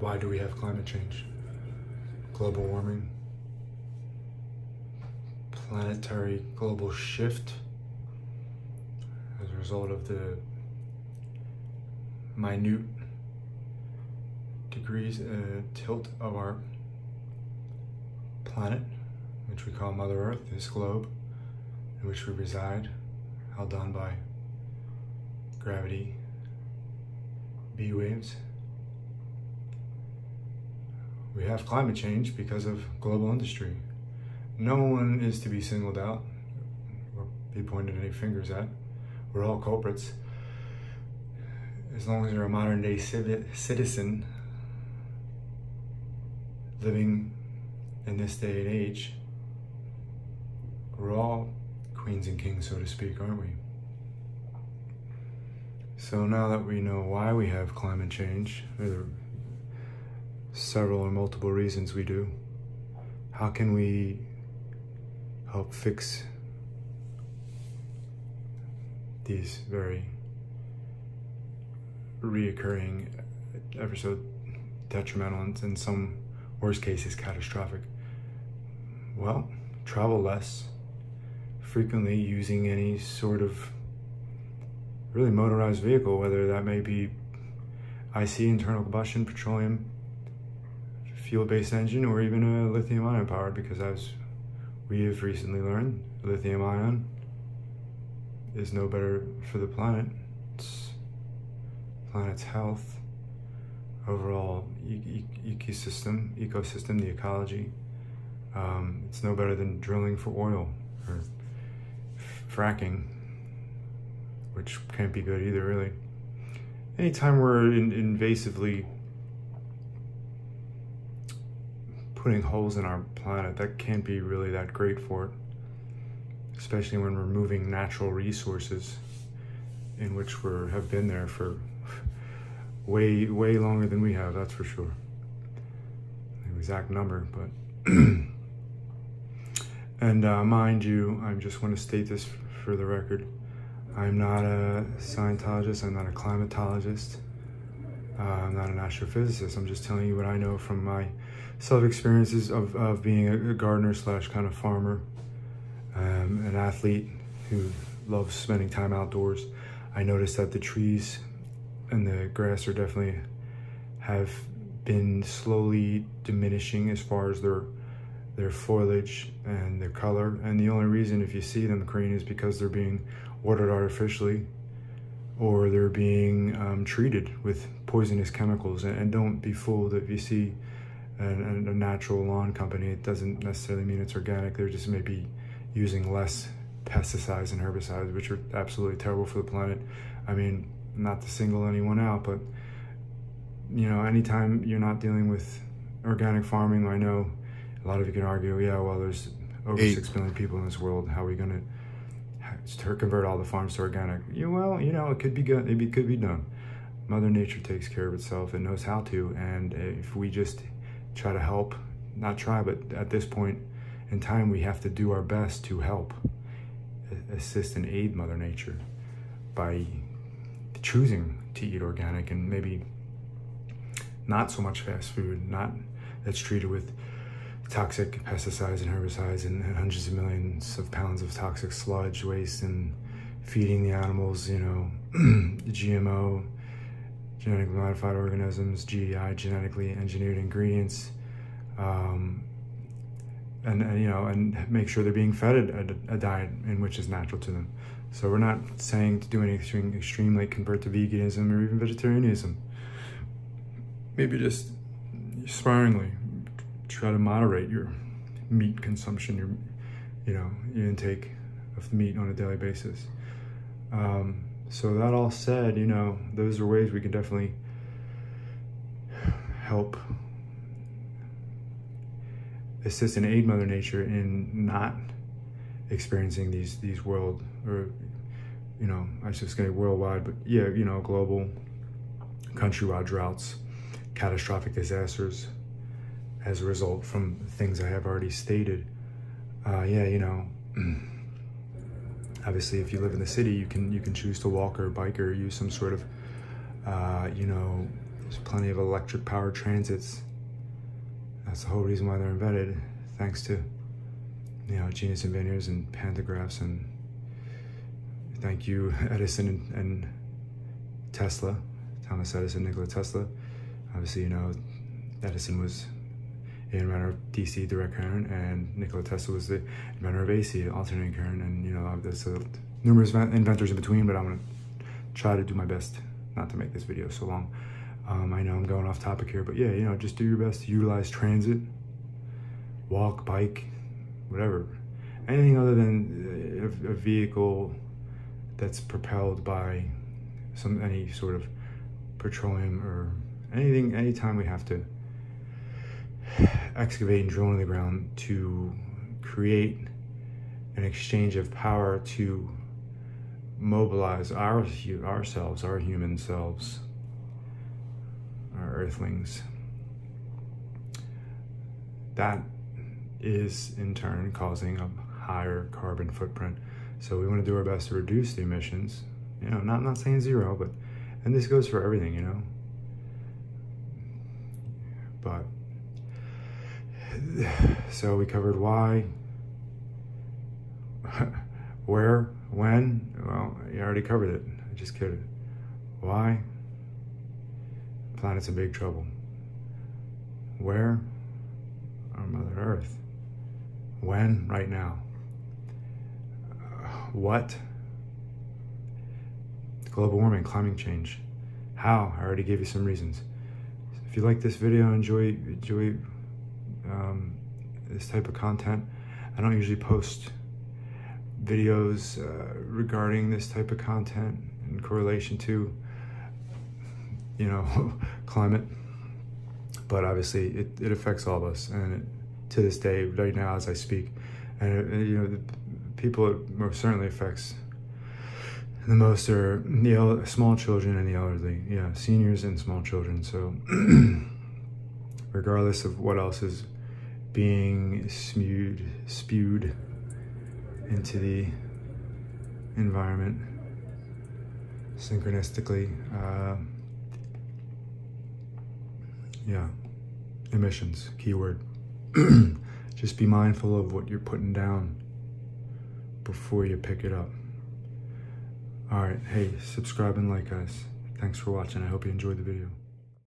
Why do we have climate change? Global warming, planetary global shift as a result of the minute degrees uh, tilt of our planet, which we call Mother Earth, this globe in which we reside, held on by gravity, B waves. We have climate change because of global industry. No one is to be singled out or be pointed any fingers at. We're all culprits. As long as you're a modern day citizen living in this day and age, we're all queens and kings, so to speak, aren't we? So now that we know why we have climate change, several or multiple reasons we do, how can we help fix these very reoccurring, ever so detrimental and in some worst cases catastrophic? Well, travel less, frequently using any sort of really motorized vehicle, whether that may be IC, internal combustion, petroleum, fuel-based engine, or even a lithium-ion powered, because as we have recently learned, lithium-ion is no better for the planet, it's planet's health, overall e e ecosystem, ecosystem, the ecology. Um, it's no better than drilling for oil or fracking which can't be good either, really. Anytime we're in invasively putting holes in our planet, that can't be really that great for it, especially when we're moving natural resources in which we have been there for way, way longer than we have, that's for sure. The exact number, but. and uh, mind you, I just want to state this for the record. I'm not a Scientologist, I'm not a climatologist, uh, I'm not an astrophysicist. I'm just telling you what I know from my self-experiences of, of being a, gardener slash kind of farmer, um, an athlete who loves spending time outdoors. I noticed that the trees and the grass are definitely have been slowly diminishing as far as their their foliage and their color. And the only reason if you see them green is because they're being watered artificially or they're being um, treated with poisonous chemicals. And, and, don't be fooled if you see a, a natural lawn company, it doesn't necessarily mean it's organic. They're just maybe using less pesticides and herbicides, which are absolutely terrible for the planet. I mean, not to single anyone out, but you know, anytime you're not dealing with organic farming, I know a lot of you can argue, yeah, well, there's over Eight. six billion people in this world. How are we going to to convert all the farms to organic. You, well, you know, it could be good. It could be done. Mother Nature takes care of itself and knows how to. And if we just try to help, not try, but at this point in time, we have to do our best to help, assist and aid Mother Nature by choosing to eat organic and maybe not so much fast food, not that's treated with toxic pesticides and herbicides and, and, hundreds of millions of pounds of toxic sludge waste and feeding the animals, you know, GMO, genetically modified organisms, GEI, genetically engineered ingredients, um, and, and, you know, and make sure they're being fed a, a, diet in which is natural to them. So we're not saying to do anything extreme like convert to veganism or even vegetarianism. Maybe just sparingly, try to moderate your meat consumption, your, you know, your intake of meat on a daily basis. Um, so that all said, you know, those are ways we can definitely help assist and aid Mother Nature in not experiencing these these world or you know I was just gonna worldwide, but yeah, you know, global, countrywide droughts, catastrophic disasters, as a result from things I have already stated. Uh, yeah, you know, obviously if you live in the city, you can you can choose to walk or bike or use some sort of, uh, you know, There's plenty of electric powered transits. That's the whole reason why they're invented, thanks to you know Genius inventors and pantographs and thank you Edison and, and Tesla, Thomas Edison, Nikola Tesla. Obviously, you know Edison was the inventor of DC direct current, and Nikola Tesla was the inventor of AC alternating current. And you know, there's uh, numerous inventors in between, but I'm gonna try to do my best not to make this video so long. Um, I know I'm going off topic here, but yeah, you know, just do your best to utilize transit, walk, bike, whatever. Anything other than a, a vehicle that's propelled by some any sort of petroleum or anything, anytime we have to excavate and drill in the ground to create an exchange of power to mobilize our ourselves, our human selves, our earthlings. That is in turn causing a higher carbon footprint. So we want to do our best to reduce the emissions. You know, not not saying zero, but and this goes for everything, you know. But so we covered why, where, when. Well, you already covered it. I just kidding. Why? Planet's in big trouble. Where? Our Mother Earth. When? Right now. Uh, what? Global warming, climate change. How? I already gave you some reasons. If you like this video, enjoy enjoy um, this type of content. I don't usually post videos uh, regarding this type of content in correlation to, you know, climate. But obviously, it, it affects all of us, and it, to this day, right now as I speak, and it, you know, the people it most certainly affects the most are the small children and the elderly. Yeah, seniors and small children. So, regardless of what else is being spewed, spewed into the environment synchronistically. Uh, yeah, emissions, keyword. Just be mindful of what you're putting down before you pick it up. All right, hey, subscribe and like, guys. Thanks for watching. I hope you enjoyed the video.